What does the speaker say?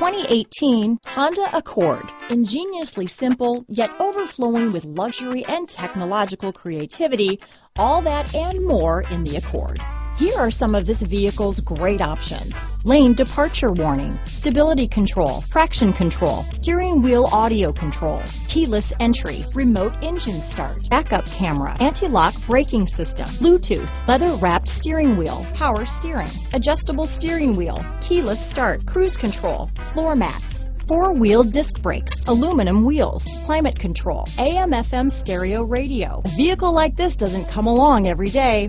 2018 Honda Accord. Ingeniously simple, yet overflowing with luxury and technological creativity, all that and more in the Accord. Here are some of this vehicle's great options. Lane departure warning, stability control, traction control, steering wheel audio controls, keyless entry, remote engine start, backup camera, anti-lock braking system, Bluetooth, leather wrapped steering wheel, power steering, adjustable steering wheel, keyless start, cruise control, floor mats, four-wheel disc brakes, aluminum wheels, climate control, AM FM stereo radio. A vehicle like this doesn't come along every day.